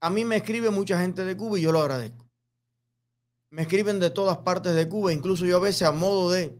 A mí me escribe mucha gente de Cuba y yo lo agradezco. Me escriben de todas partes de Cuba, incluso yo a veces a modo de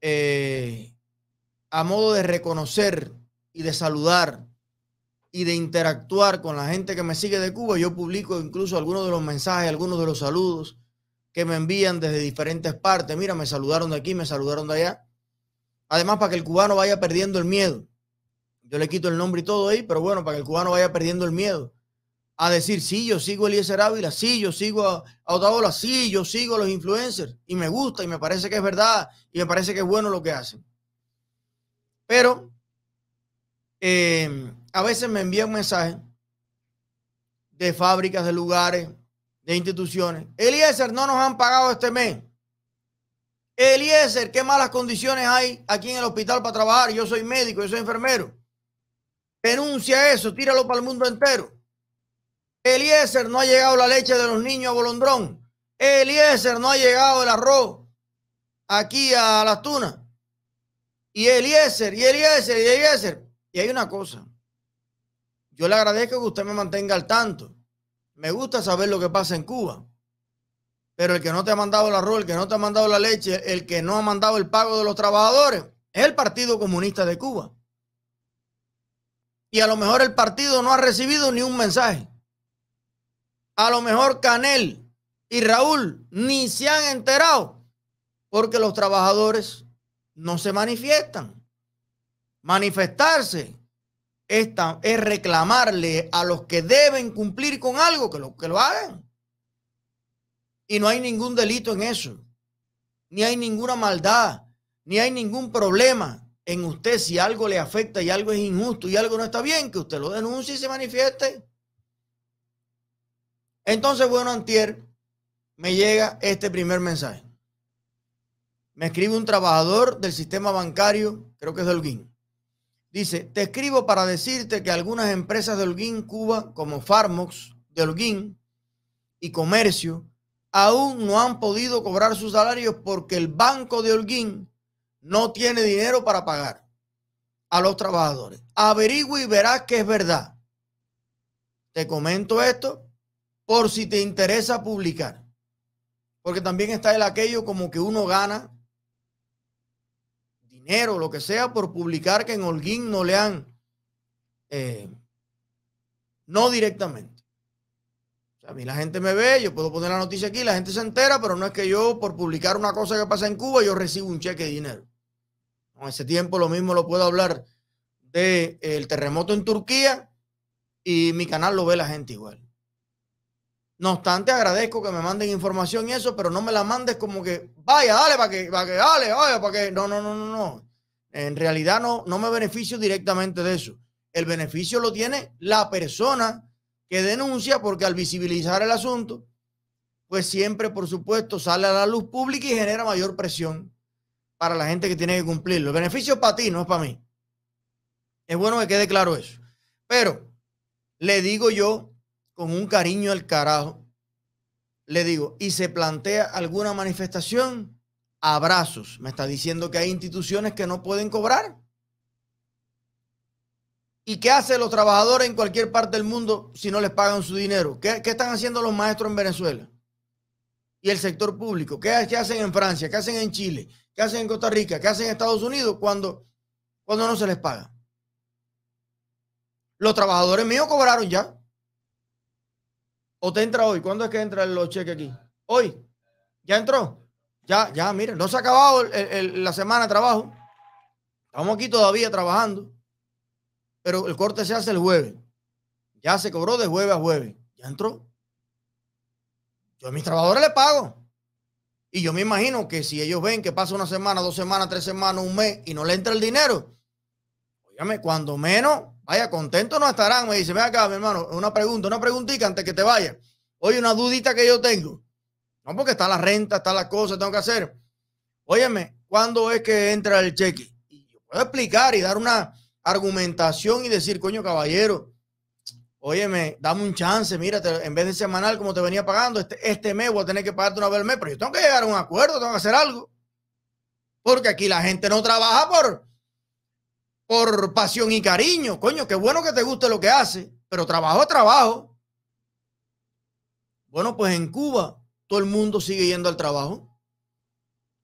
eh, a modo de reconocer y de saludar y de interactuar con la gente que me sigue de Cuba, yo publico incluso algunos de los mensajes, algunos de los saludos que me envían desde diferentes partes. Mira, me saludaron de aquí, me saludaron de allá. Además, para que el cubano vaya perdiendo el miedo. Yo le quito el nombre y todo ahí, pero bueno, para que el cubano vaya perdiendo el miedo a decir, sí, yo sigo a Eliezer Ávila, sí, yo sigo a, Otaola, sí, yo sigo a los influencers y me gusta y me parece que es verdad y me parece que es bueno lo que hacen. Pero eh, a veces me envían mensajes de fábricas, de lugares, de instituciones. Eliezer, no nos han pagado este mes. Eliezer, qué malas condiciones hay aquí en el hospital para trabajar. Yo soy médico, yo soy enfermero. Denuncia eso, tíralo para el mundo entero. Eliezer, no ha llegado la leche de los niños a Bolondrón. Eliezer, no ha llegado el arroz aquí a las tunas. Y Eliezer, y Eliezer, y Eliezer. Y hay una cosa. Yo le agradezco que usted me mantenga al tanto. Me gusta saber lo que pasa en Cuba. Pero el que no te ha mandado el arroz, el que no te ha mandado la leche, el que no ha mandado el pago de los trabajadores, es el Partido Comunista de Cuba. Y a lo mejor el partido no ha recibido ni un mensaje. A lo mejor Canel y Raúl ni se han enterado porque los trabajadores no se manifiestan. Manifestarse es, es reclamarle a los que deben cumplir con algo que lo, que lo hagan. Y no hay ningún delito en eso. Ni hay ninguna maldad. Ni hay ningún problema en usted si algo le afecta y algo es injusto y algo no está bien, que usted lo denuncie y se manifieste. Entonces, bueno, antier me llega este primer mensaje. Me escribe un trabajador del sistema bancario, creo que es de Holguín. Dice, te escribo para decirte que algunas empresas de Holguín, Cuba, como Farmox de Holguín y Comercio, aún no han podido cobrar sus salarios porque el banco de Holguín no tiene dinero para pagar a los trabajadores. Averigua y verás que es verdad. Te comento esto por si te interesa publicar. Porque también está el aquello como que uno gana dinero, lo que sea, por publicar que en Holguín no le han, eh, no directamente. a mí la gente me ve, yo puedo poner la noticia aquí, la gente se entera, pero no es que yo por publicar una cosa que pasa en Cuba, yo recibo un cheque de dinero. En ese tiempo lo mismo lo puedo hablar del el terremoto en Turquía y mi canal lo ve la gente igual. No obstante, agradezco que me manden información y eso, pero no me la mandes como que, vaya, dale, para que, para que, dale, vaya, para que. No, no, no, no, no. En realidad no, no me beneficio directamente de eso. El beneficio lo tiene la persona que denuncia, porque al visibilizar el asunto, pues siempre, por supuesto, sale a la luz pública y genera mayor presión para la gente que tiene que cumplirlo. El beneficio es para ti, no es para mí. Es bueno que quede claro eso. Pero le digo yo con un cariño al carajo, le digo, y se plantea alguna manifestación, abrazos. Me está diciendo que hay instituciones que no pueden cobrar. ¿Y qué hacen los trabajadores en cualquier parte del mundo si no les pagan su dinero? ¿Qué, están haciendo los maestros en Venezuela? Y el sector público. ¿Qué, ¿Qué, hacen en Francia? ¿Qué hacen en Chile? ¿Qué hacen en Costa Rica? ¿Qué hacen en Estados Unidos cuando, cuando no se les paga? Los trabajadores míos cobraron ya. ¿O te entra hoy? ¿Cuándo es que entra los cheques aquí? Hoy. ¿Ya entró? Ya, ya, miren, no se ha acabado la semana de trabajo. Estamos aquí todavía trabajando. Pero el corte se hace el jueves. Ya se cobró de jueves a jueves. Ya entró. Yo a mis trabajadores les pago. Y yo me imagino que si ellos ven que pasa una semana, dos semanas, tres semanas, un mes y no le entra el dinero, óigame, cuando menos Vaya, contentos no estarán. Me dice, ve acá, mi hermano, una pregunta, una preguntita antes que te vaya. Oye, una dudita que yo tengo. No, porque está la renta, está la cosa, tengo que hacer. Óyeme, ¿cuándo es que entra el cheque? Y yo puedo explicar y dar una argumentación y decir, coño, caballero, óyeme, dame un chance, mírate, en vez de semanal como te venía pagando, este, este mes voy a tener que pagarte una vez al mes, pero yo tengo que llegar a un acuerdo, tengo que hacer algo. Porque aquí la gente no trabaja por, por pasión y cariño. Coño, qué bueno que te guste lo que hace, pero trabajo trabajo. Bueno, pues en Cuba todo el mundo sigue yendo al trabajo.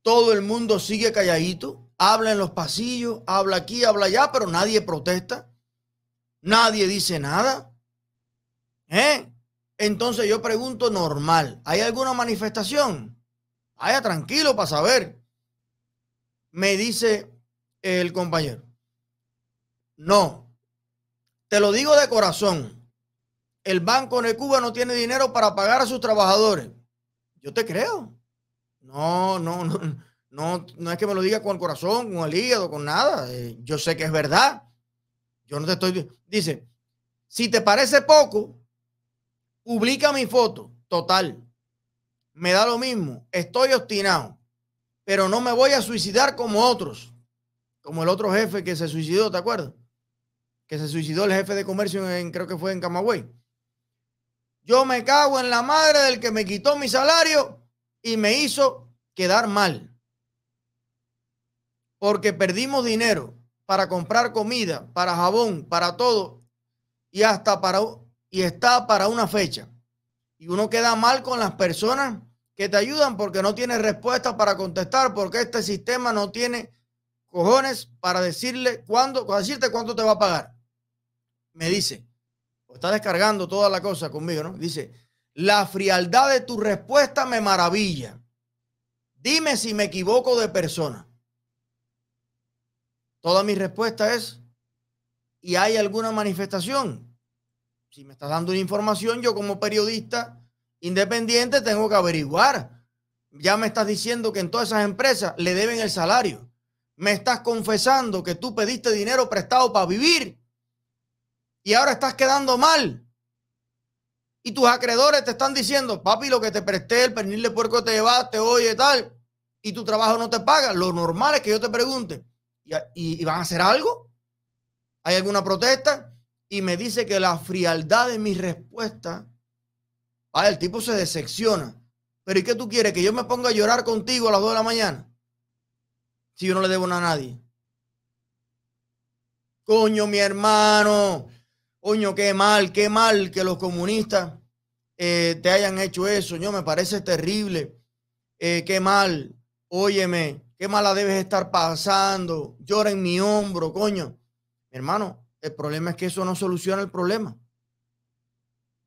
Todo el mundo sigue calladito, habla en los pasillos, habla aquí, habla allá, pero nadie protesta. Nadie dice nada. ¿Eh? Entonces yo pregunto normal, ¿hay alguna manifestación? Vaya tranquilo para saber. Me dice el compañero. No, te lo digo de corazón. El Banco de Cuba no tiene dinero para pagar a sus trabajadores. Yo te creo. No, no, no, no, no es que me lo diga con el corazón, con el hígado, con nada. Eh, yo sé que es verdad. Yo no te estoy. Dice, si te parece poco, publica mi foto. Total. Me da lo mismo. Estoy obstinado. Pero no me voy a suicidar como otros. Como el otro jefe que se suicidó, ¿te acuerdas? que se suicidó el jefe de comercio en, creo que fue en Camagüey. Yo me cago en la madre del que me quitó mi salario y me hizo quedar mal. Porque perdimos dinero para comprar comida, para jabón, para todo y hasta para y está para una fecha. Y uno queda mal con las personas que te ayudan porque no tiene respuesta para contestar, porque este sistema no tiene cojones para decirle cuándo, para decirte cuánto te va a pagar me dice, está descargando toda la cosa conmigo, ¿no? Dice, la frialdad de tu respuesta me maravilla. Dime si me equivoco de persona. Toda mi respuesta es, ¿y hay alguna manifestación? Si me estás dando una información, yo como periodista independiente tengo que averiguar. Ya me estás diciendo que en todas esas empresas le deben el salario. Me estás confesando que tú pediste dinero prestado para vivir y ahora estás quedando mal. Y tus acreedores te están diciendo, papi, lo que te presté, el pernil de puerco te llevaste, oye, tal, y tu trabajo no te paga. Lo normal es que yo te pregunte, ¿y, van a hacer algo? ¿Hay alguna protesta? Y me dice que la frialdad de mi respuesta, ah, el tipo se decepciona. Pero ¿y qué tú quieres? ¿Que yo me ponga a llorar contigo a las 2 de la mañana? Si yo no le debo nada a nadie. Coño, mi hermano. Coño, qué mal, qué mal que los comunistas eh, te hayan hecho eso. Yo me parece terrible. Eh, qué mal. Óyeme, qué mala debes estar pasando. Llora en mi hombro, coño. Hermano, el problema es que eso no soluciona el problema.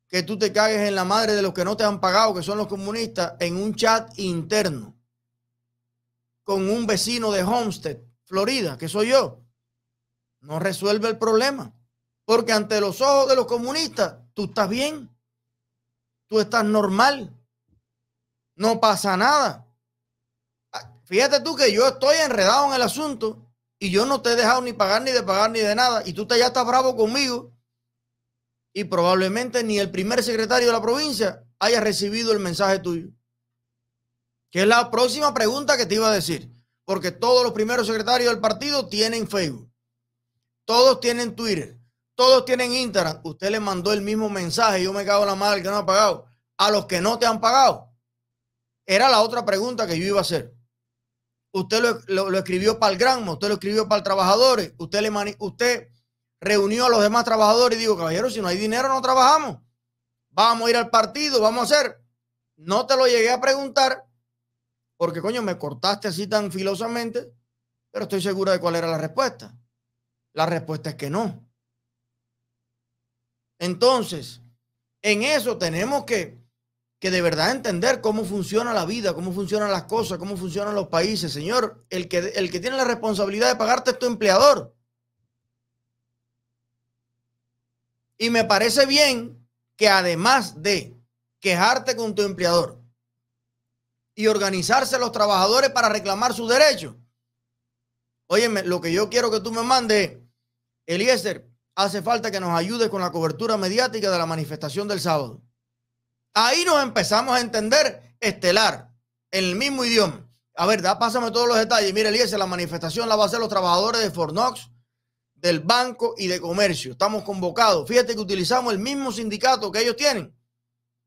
Que tú te cagues en la madre de los que no te han pagado, que son los comunistas, en un chat interno con un vecino de Homestead, Florida, que soy yo. No resuelve el problema. Porque ante los ojos de los comunistas, tú estás bien. Tú estás normal. No pasa nada. Ah, fíjate tú que yo estoy enredado en el asunto y yo no te he dejado ni pagar ni de pagar ni de nada y tú te ya estás bravo conmigo y probablemente ni el primer secretario de la provincia haya recibido el mensaje tuyo. Que es la próxima pregunta que te iba a decir, porque todos los primeros secretarios del partido tienen Facebook, todos tienen Twitter, todos tienen Instagram. Usted le mandó el mismo mensaje. Yo me cago en la madre que no ha pagado. A los que no te han pagado. Era la otra pregunta que yo iba a hacer. Usted lo, escribió para el Granmo, usted lo escribió para el trabajadores, usted, le usted reunió a los demás trabajadores y dijo, caballero, si no hay dinero no trabajamos. Vamos a ir al partido, vamos a hacer. No te lo llegué a preguntar porque, coño, me cortaste así tan filosamente, pero estoy segura de cuál era la respuesta. La respuesta es que no. Entonces, en eso tenemos que, que de verdad entender cómo funciona la vida, cómo funcionan las cosas, cómo funcionan los países. Señor, el que, el que tiene la responsabilidad de pagarte es tu empleador. Y me parece bien que además de quejarte con tu empleador y organizarse los trabajadores para reclamar sus derechos, óyeme, lo que yo quiero que tú me mandes, Eliezer, hace falta que nos ayude con la cobertura mediática de la manifestación del sábado. Ahí nos empezamos a entender estelar, en el mismo idioma. A ver, da, pásame todos los detalles. Mira, Eliezer, la manifestación la va a hacer los trabajadores de Fornox, del banco y de comercio. Estamos convocados. Fíjate que utilizamos el mismo sindicato que ellos tienen.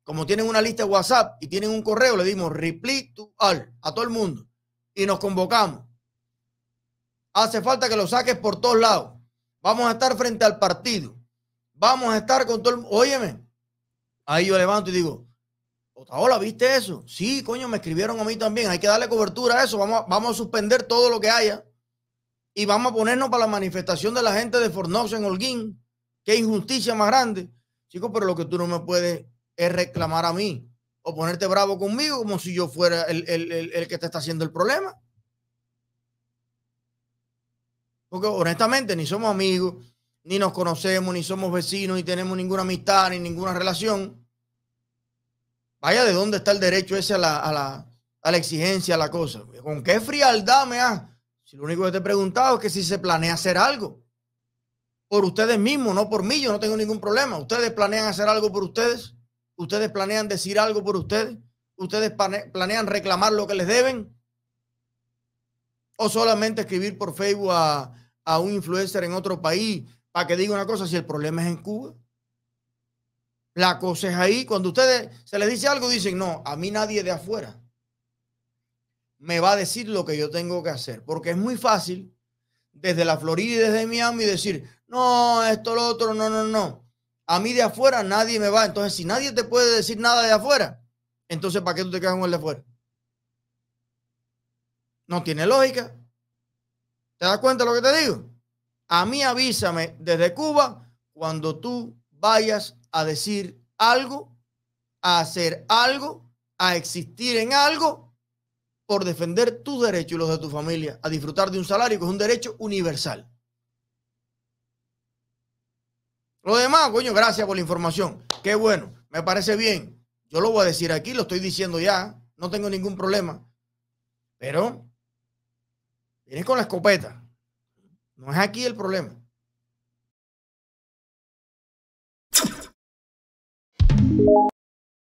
Como tienen una lista de WhatsApp y tienen un correo, le dimos reply to all, a todo el mundo. Y nos convocamos. Hace falta que lo saques por todos lados Vamos a estar frente al partido. Vamos a estar con todo el... Óyeme. Ahí yo levanto y digo, Otaola, ¿viste eso? Sí, coño, me escribieron a mí también. Hay que darle cobertura a eso. Vamos, vamos a suspender todo lo que haya. Y vamos a ponernos para la manifestación de la gente de Fornox en Holguín. Qué injusticia más grande. Chicos, pero lo que tú no me puedes es reclamar a mí o ponerte bravo conmigo como si yo fuera el, el que te está haciendo el problema. Porque honestamente ni somos amigos, ni nos conocemos, ni somos vecinos, ni tenemos ninguna amistad, ni ninguna relación. Vaya, ¿de dónde está el derecho ese a la, a la, a la exigencia, a la cosa? ¿Con qué frialdad me ha? Si lo único que te he preguntado es que si se planea hacer algo por ustedes mismos, no por mí, yo no tengo ningún problema. ¿Ustedes planean hacer algo por ustedes? ¿Ustedes planean decir algo por ustedes? ¿Ustedes planean reclamar lo que les deben? ¿O solamente escribir por Facebook a, a un influencer en otro país para que diga una cosa si el problema es en Cuba? La cosa es ahí. Cuando ustedes se les dice algo, dicen, no, a mí nadie de afuera me va a decir lo que yo tengo que hacer. Porque es muy fácil desde la Florida y desde Miami decir, no, esto, lo otro, no, no, no. A mí de afuera nadie me va. Entonces, si nadie te puede decir nada de afuera, entonces, ¿para qué tú te quedas con el de afuera? No tiene lógica. ¿Te das cuenta de lo que te digo? A mí avísame desde Cuba cuando tú vayas a decir algo, a hacer algo, a existir en algo por defender tus derechos y los de tu familia a disfrutar de un salario que es un derecho universal. Lo demás, coño, gracias por la información. Qué bueno, me parece bien. Yo lo voy a decir aquí, lo estoy diciendo ya, no tengo ningún problema. Pero vienes con la escopeta. No es aquí el problema.